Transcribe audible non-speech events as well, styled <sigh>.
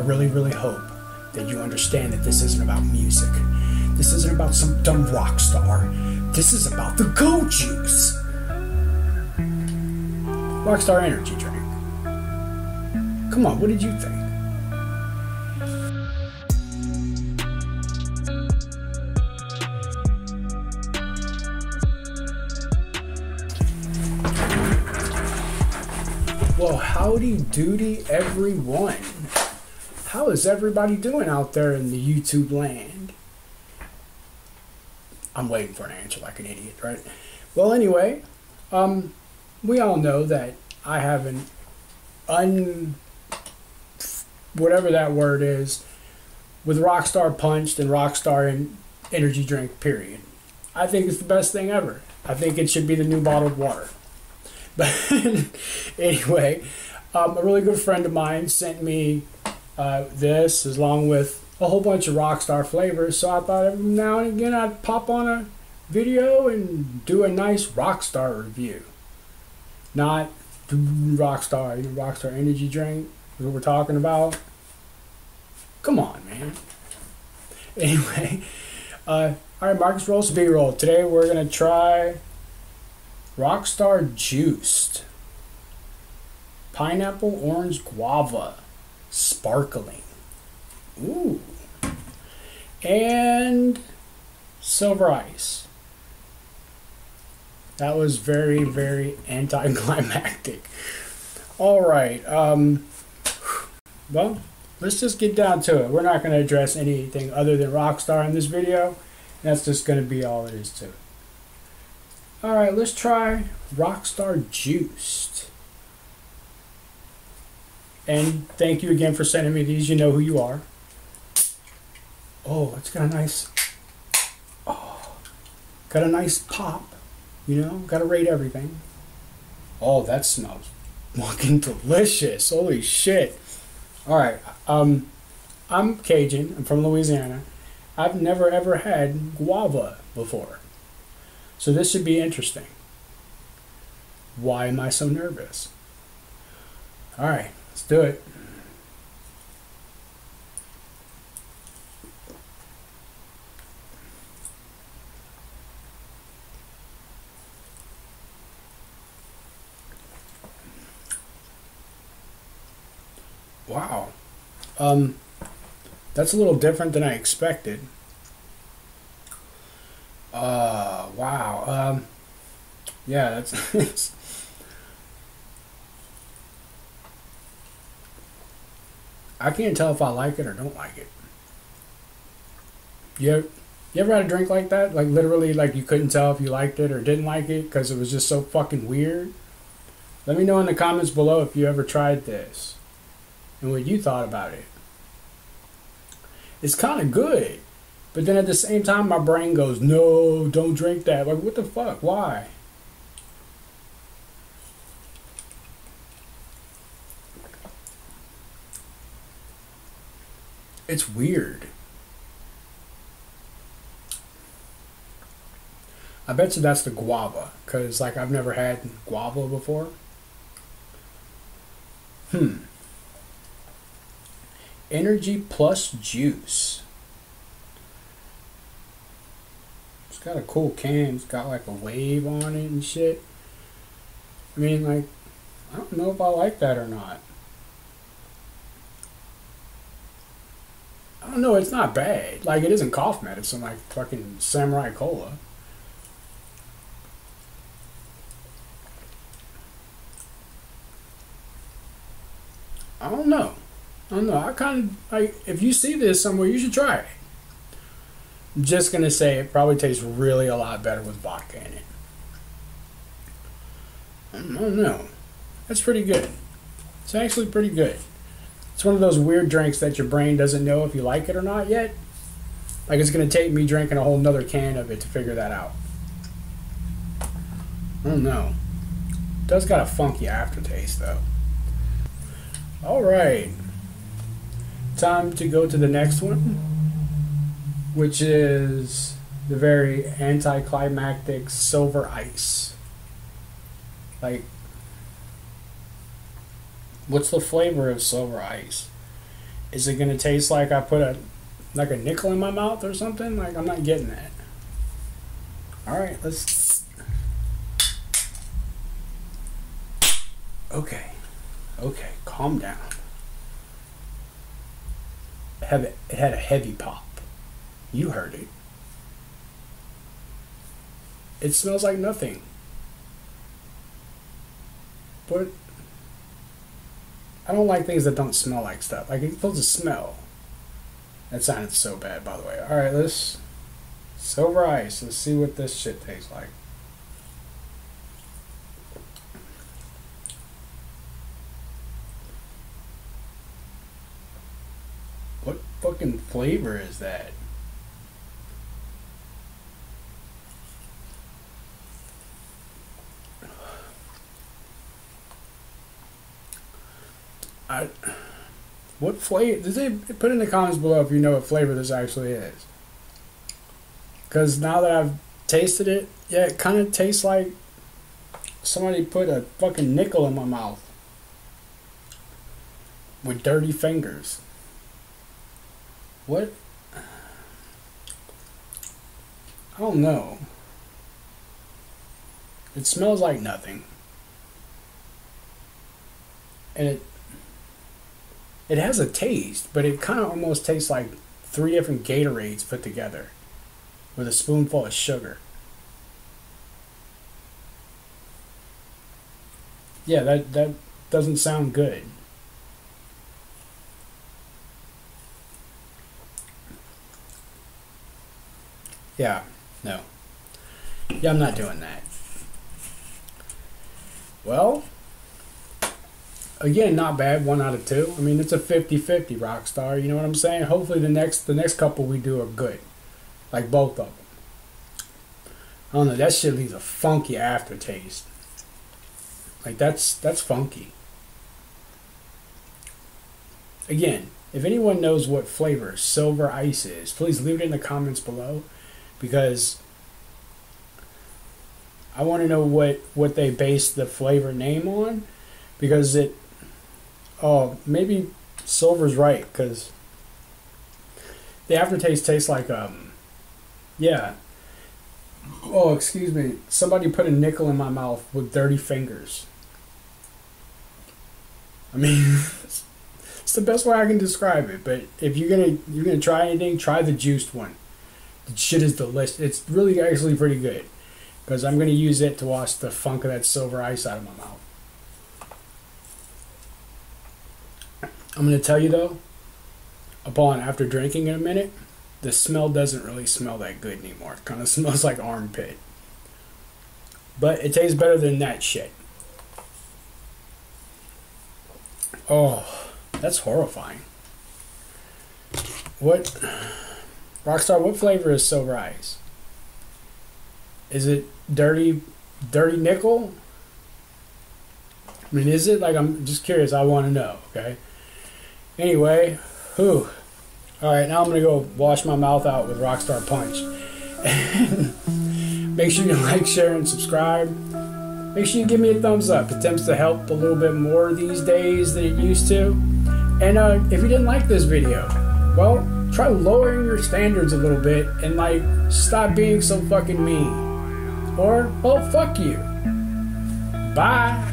I really, really hope that you understand that this isn't about music. This isn't about some dumb rock star. This is about the Go Juice. Rockstar Energy Drink. Come on, what did you think? Well, howdy doody, everyone. How is everybody doing out there in the YouTube land? I'm waiting for an answer like an idiot, right? Well, anyway, um, we all know that I have an un whatever that word is with Rockstar Punched and Rockstar and energy drink. Period. I think it's the best thing ever. I think it should be the new bottled water. <laughs> But anyway, um, a really good friend of mine sent me uh, this along with a whole bunch of Rockstar flavors. So I thought every now and again I'd pop on a video and do a nice Rockstar review. Not Rockstar, you know, Rockstar energy drink is what we're talking about. Come on, man. <laughs> Anyway, uh, all right, Marcus rolls B roll. Today we're gonna try Rockstar Juiced. Pineapple Orange Guava. Sparkling. Ooh. And Silver Ice. That was very, very anticlimactic. All right. Um, well, let's just get down to it. We're not going to address anything other than Rockstar in this video. That's just going to be all it is to it. All right, let's try Rockstar Juiced. And thank you again for sending me these. You know who you are. Oh, it's got a nice, oh, got a nice pop. You know, got to rate everything. Oh, that smells fucking delicious. Holy shit. All right, um, I'm Cajun. I'm from Louisiana. I've never ever had guava before. So this should be interesting. Why am I so nervous? All right, let's do it. Wow. Um, that's a little different than I expected. Uh, wow. Um, yeah, that's. <laughs> I can't tell if I like it or don't like it. You, you ever had a drink like that? Like literally, like you couldn't tell if you liked it or didn't like it because it was just so fucking weird. Let me know in the comments below if you ever tried this and what you thought about it. It's kind of good. But then at the same time, my brain goes, no, don't drink that. Like, what the fuck? Why? It's weird. I bet you that's the guava, because, like, I've never had guava before. Hmm. Energy plus juice. It's got a cool can. It's got like a wave on it and shit. I mean, like, I don't know if I like that or not. I don't know. It's not bad. Like, it isn't cough medicine like fucking Samurai Cola. I don't know. I don't know. I kind of like if you see this somewhere, you should try it. I'm just gonna say it probably tastes really a lot better with vodka in it. I don't know. That's pretty good. It's actually pretty good. It's one of those weird drinks that your brain doesn't know if you like it or not yet. Like it's gonna take me drinking a whole nother can of it to figure that out. I don't know. It does got a funky aftertaste though. All right. Time to go to the next one which is the very anticlimactic silver ice. Like, what's the flavor of silver ice? Is it gonna taste like I put a like a nickel in my mouth or something? Like I'm not getting that. All right, let's. Okay, okay, calm down. Have it, it had a heavy pop. You heard it. It smells like nothing. But I don't like things that don't smell like stuff. Like it supposed a smell. That sounded so bad, by the way. All right, let's silver ice. Let's see what this shit tastes like. What fucking flavor is that? I, what flavor? Does they put in the comments below if you know what flavor this actually is? Because now that I've tasted it, yeah, it kind of tastes like somebody put a fucking nickel in my mouth with dirty fingers. What? I don't know. It smells like nothing. And it it has a taste, but it kind of almost tastes like three different Gatorades put together with a spoonful of sugar. Yeah, that that doesn't sound good. Yeah, no. Yeah, I'm not doing that. Well, again, not bad. One out of two. I mean, it's a 50-50 Rockstar. You know what I'm saying? Hopefully, the next the next couple we do are good, like both of them. I don't know. That shit leaves a funky aftertaste. Like that's that's funky. Again, if anyone knows what flavor Silver Ice is, please leave it in the comments below, because I want to know what what they base the flavor name on, because it Oh, maybe Silver's right because the aftertaste tastes like um, yeah. Oh, excuse me. Somebody put a nickel in my mouth with dirty fingers. I mean, <laughs> it's the best way I can describe it. But if you're gonna you're gonna try anything, try the juiced one. The shit is delicious. It's really actually pretty good because I'm gonna use it to wash the funk of that silver ice out of my mouth. I'm going to tell you though, upon after drinking in a minute, the smell doesn't really smell that good anymore. It kind of <laughs> smells like armpit. But it tastes better than that shit. Oh, that's horrifying. What, Rockstar? What flavor is Silver Ice? Is it dirty, dirty nickel? I mean, is it like I'm just curious? I want to know. Okay. Anyway, whew. All right, now I'm gonna go wash my mouth out with Rockstar Punch. <laughs> Make sure you like, share, and subscribe. Make sure you give me a thumbs up. It tends to help a little bit more these days than it used to. And uh, if you didn't like this video, well, try lowering your standards a little bit and like stop being so fucking mean. Or, well, fuck you. Bye.